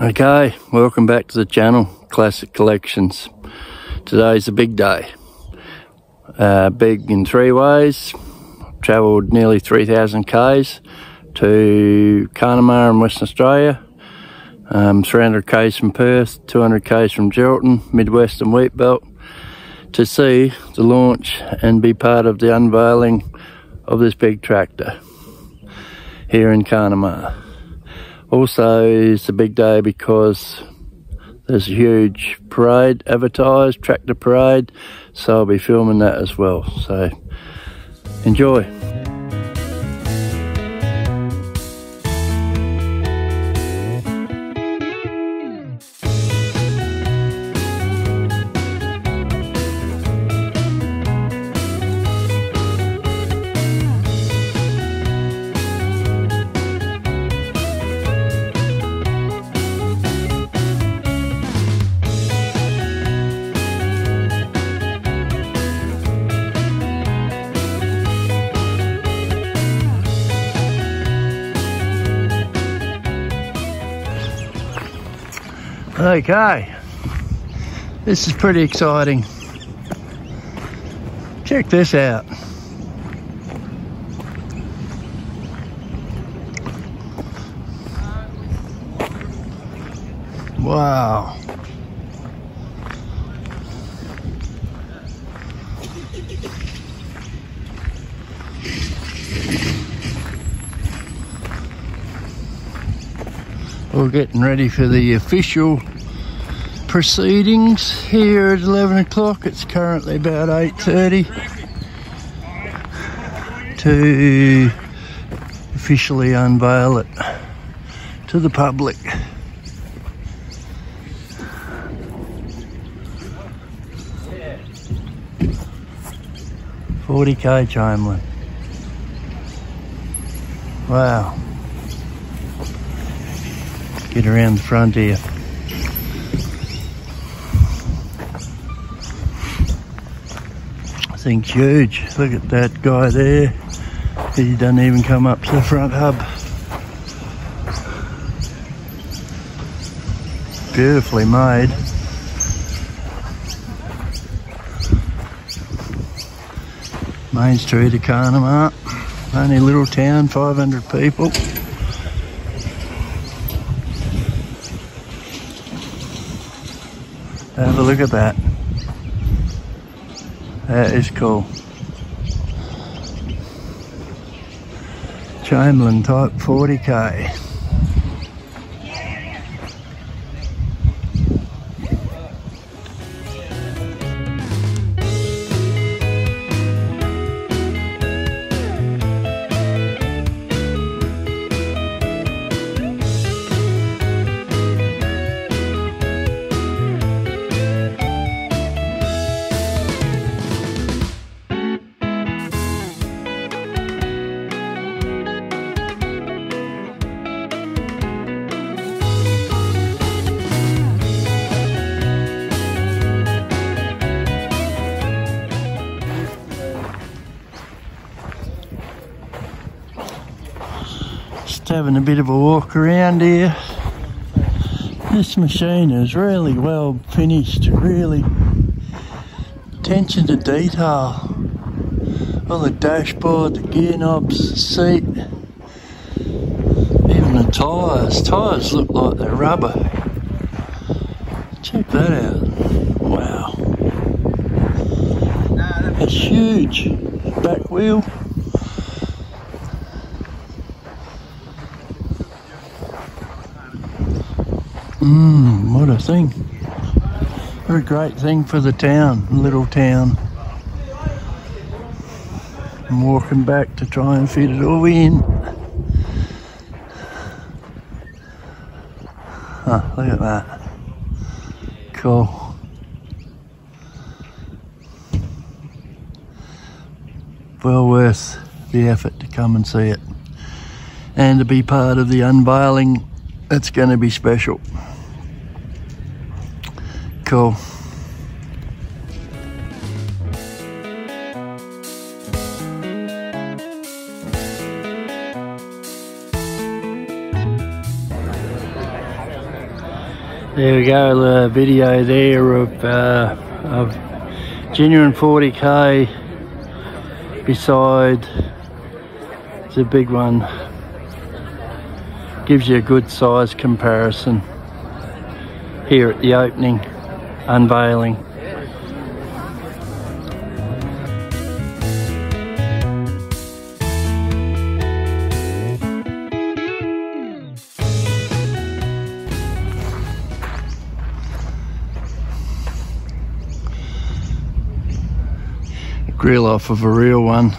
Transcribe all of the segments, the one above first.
Okay, welcome back to the channel, Classic Collections. Today's a big day. Uh, big in three ways. Travelled nearly 3,000 k's to Carnamah in Western Australia. Um, 300 k's from Perth, 200 k's from Geraldton, Midwestern Wheat Belt to see the launch and be part of the unveiling of this big tractor here in Carnamah. Also, it's a big day because there's a huge parade advertised, tractor parade, so I'll be filming that as well. So, enjoy. Okay, this is pretty exciting. Check this out. Wow. We're getting ready for the official proceedings here at 11 o'clock. It's currently about 8.30 to officially unveil it to the public. Forty K Chamberlain. Wow. Get around the front here. Thing's huge. Look at that guy there. He doesn't even come up to the front hub. Beautifully made. Main Street of Carnamah. Only little town, 500 people. Have a look at that. Uh, that is cool. Chamberlain Type 40K. Having a bit of a walk around here. This machine is really well finished, really attention to detail. On the dashboard, the gear knobs, the seat, even the tyres. Tyres look like they're rubber. Check that out. Wow. That's huge. Back wheel. Mmm, what a thing. What a great thing for the town, little town. I'm walking back to try and fit it all in. Look at that. Cool. Well worth the effort to come and see it. And to be part of the unveiling, it's going to be special. Cool. There we go, the video there of, uh, of genuine 40k beside the big one. Gives you a good size comparison here at the opening, unveiling. grill off of a real one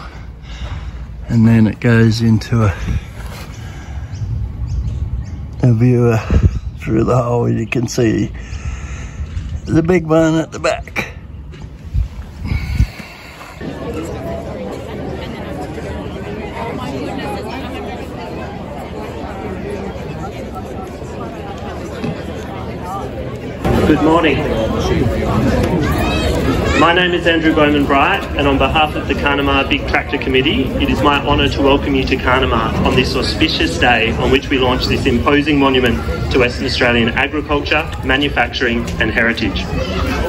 and then it goes into a, a viewer through the hole you can see the big one at the back Good morning. My name is Andrew Bowman Bright, and on behalf of the Carnamah Big Tractor Committee, it is my honour to welcome you to Carnamah on this auspicious day on which we launch this imposing monument to Western Australian agriculture, manufacturing, and heritage.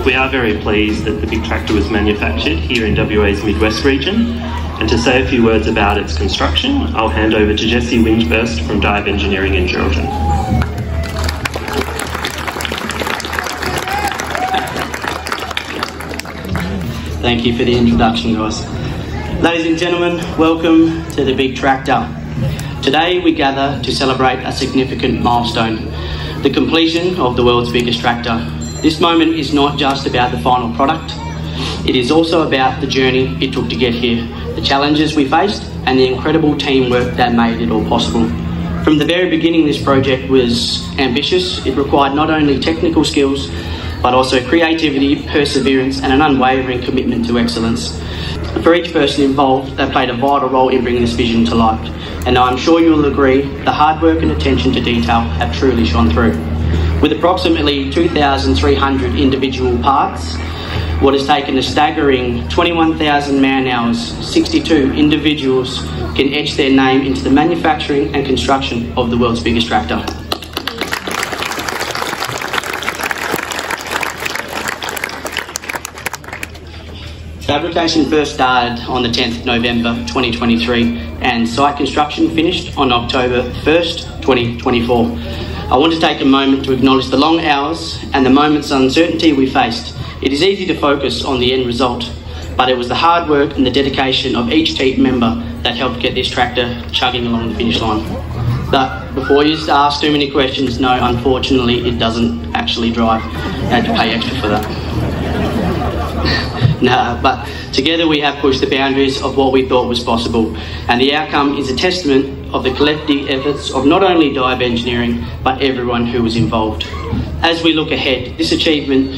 We are very pleased that the Big Tractor was manufactured here in WA's Midwest region, and to say a few words about its construction, I'll hand over to Jesse Windburst from Dive Engineering in Geraldton. Thank you for the introduction, guys. Ladies and gentlemen, welcome to the Big Tractor. Today we gather to celebrate a significant milestone, the completion of the world's biggest tractor. This moment is not just about the final product, it is also about the journey it took to get here, the challenges we faced, and the incredible teamwork that made it all possible. From the very beginning, this project was ambitious. It required not only technical skills, but also creativity, perseverance, and an unwavering commitment to excellence. For each person involved, they played a vital role in bringing this vision to life, and I'm sure you'll agree the hard work and attention to detail have truly shone through. With approximately 2,300 individual parts, what has taken a staggering 21,000 man hours, 62 individuals can etch their name into the manufacturing and construction of the world's biggest tractor. Fabrication first started on the 10th of November 2023 and site construction finished on October 1st, 2024. I want to take a moment to acknowledge the long hours and the moments of uncertainty we faced. It is easy to focus on the end result, but it was the hard work and the dedication of each team member that helped get this tractor chugging along the finish line. But before you ask too many questions, no, unfortunately, it doesn't actually drive. I had to pay extra for that. No, but together we have pushed the boundaries of what we thought was possible, and the outcome is a testament of the collective efforts of not only Dive Engineering, but everyone who was involved. As we look ahead, this achievement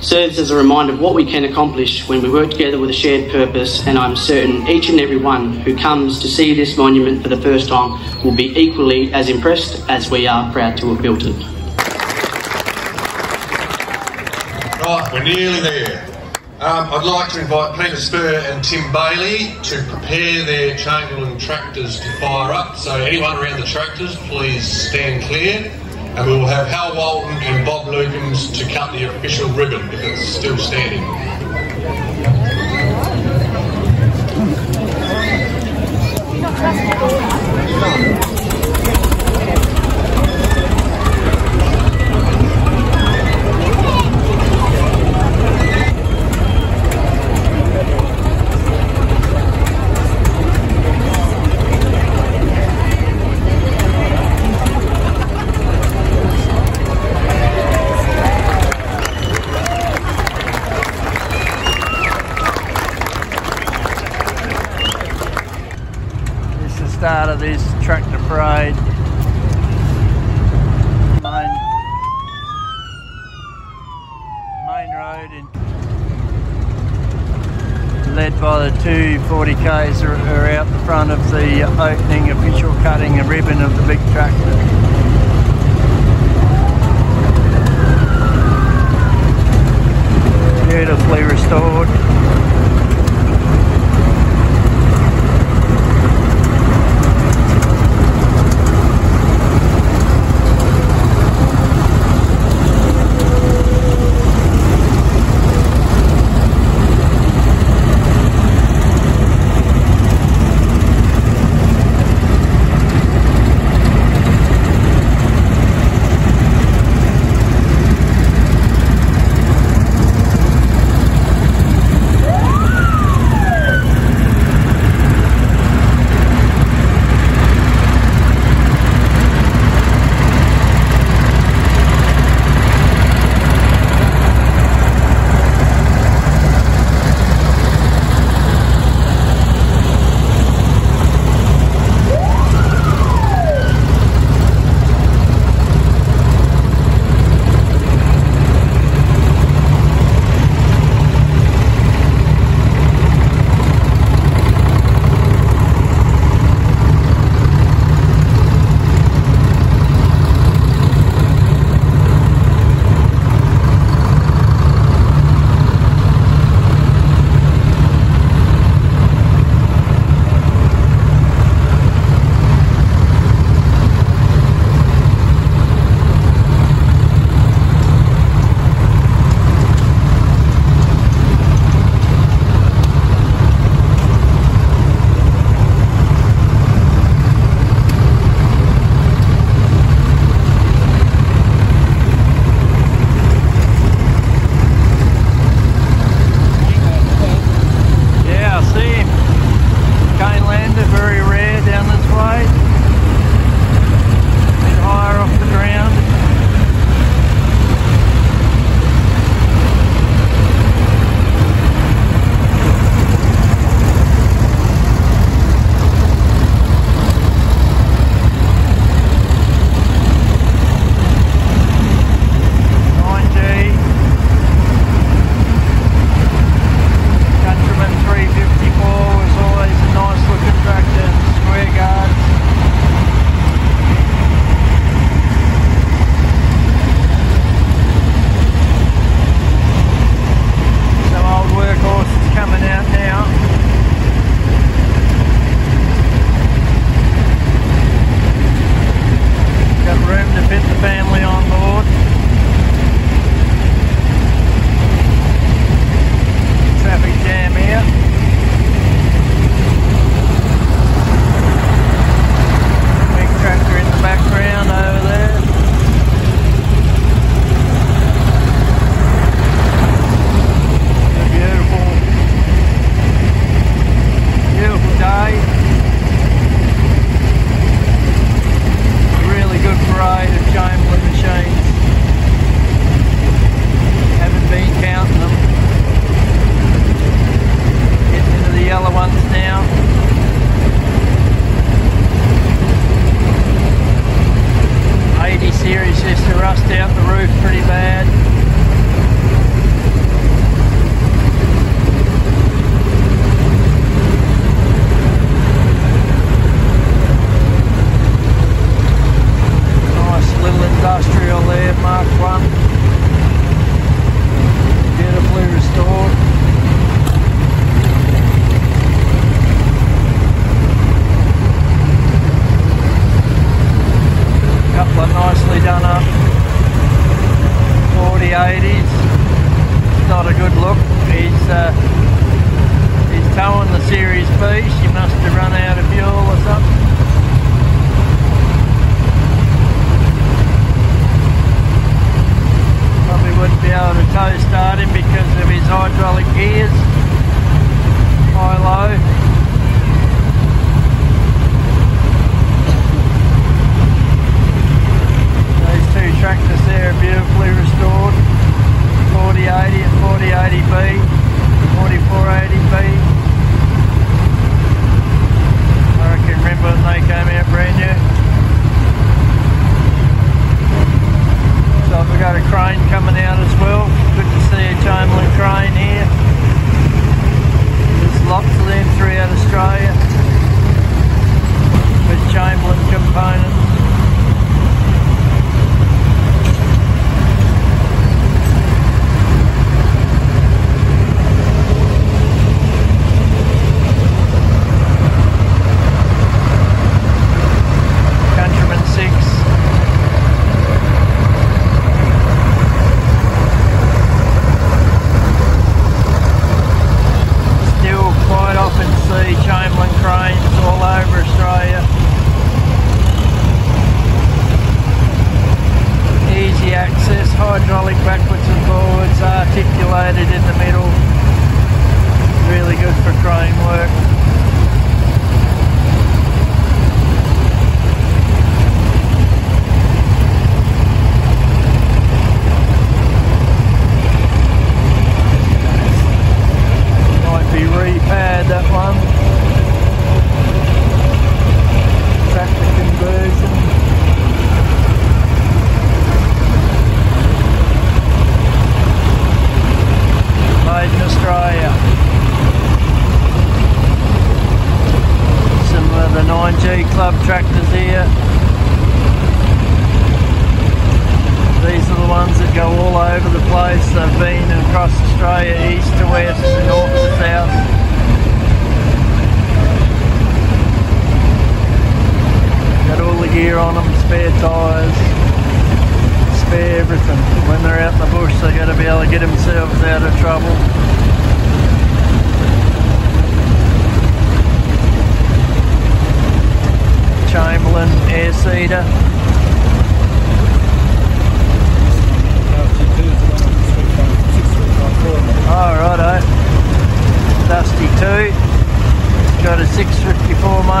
serves as a reminder of what we can accomplish when we work together with a shared purpose, and I'm certain each and every one who comes to see this monument for the first time will be equally as impressed as we are proud to have built it. Right, we're nearly there. Um, I'd like to invite Peter Spur and Tim Bailey to prepare their Chamberlain tractors to fire up. So anyone around the tractors, please stand clear. And we will have Hal Walton and Bob Lukens to cut the official ribbon if it's still standing. Start of this tractor parade. Main, main road in, led by the two 40Ks are, are out the front of the opening official cutting a ribbon of the big tractor. beautifully restored.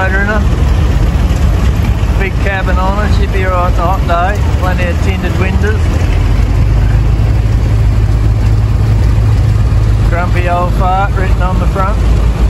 motor in her. Big cabin on it, she'd be alright on a hot day. Plenty of tinted windows. Grumpy old fart written on the front.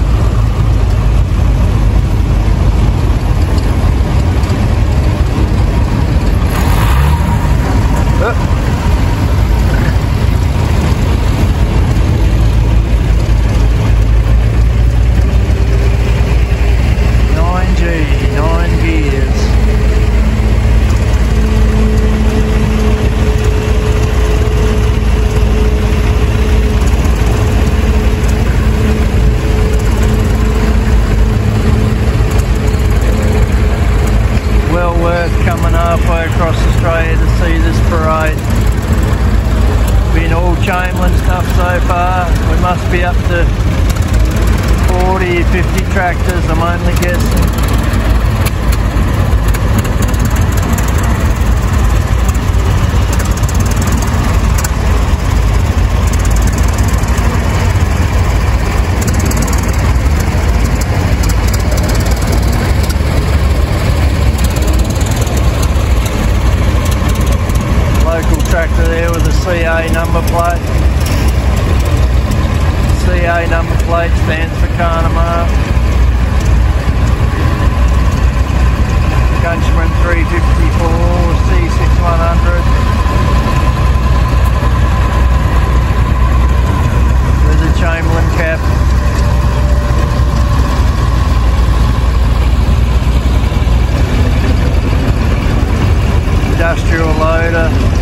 there with a CA number plate. CA number plate stands for Carnamah. Gunchman 354 C6100. Chamberlain cap. Industrial loader.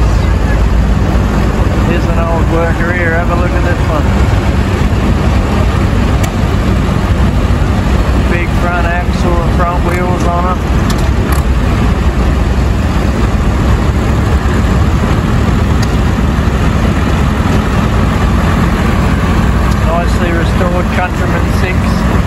Here's an old worker here. Have a look at this one. Big front axle and front wheels on it. Nicely restored Countryman 6.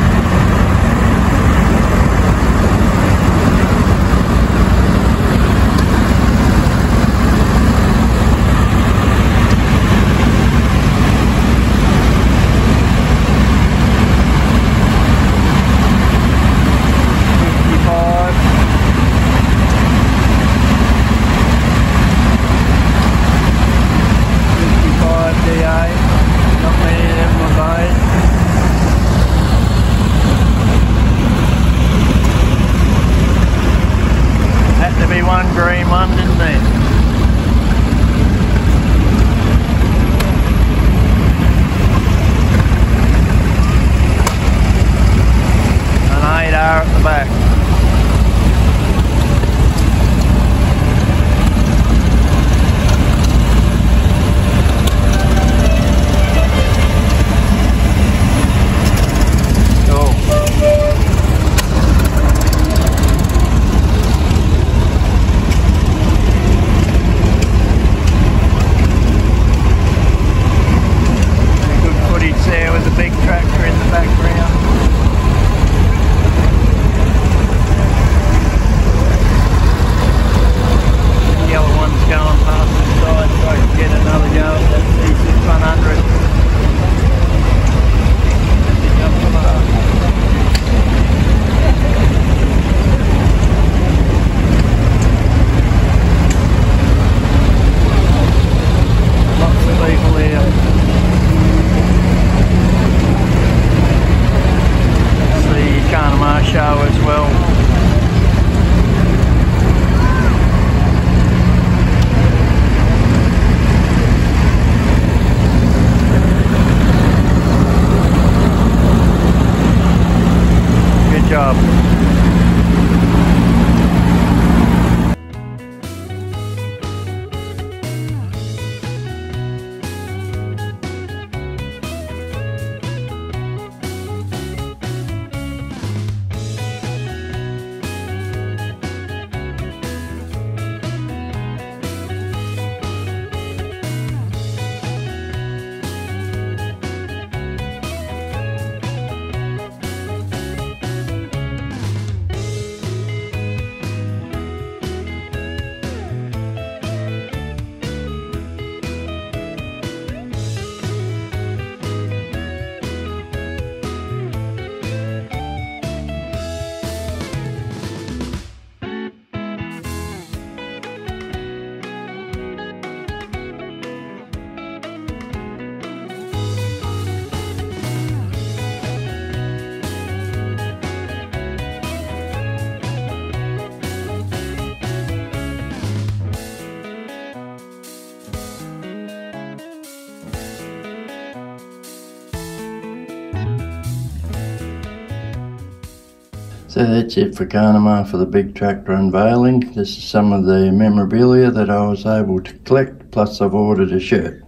So that's it for Carnamah for the big tractor unveiling. This is some of the memorabilia that I was able to collect, plus I've ordered a shirt.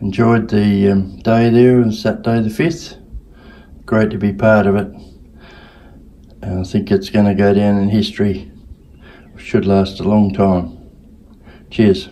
Enjoyed the um, day there on Saturday the 5th. Great to be part of it. And I think it's going to go down in history. Should last a long time. Cheers.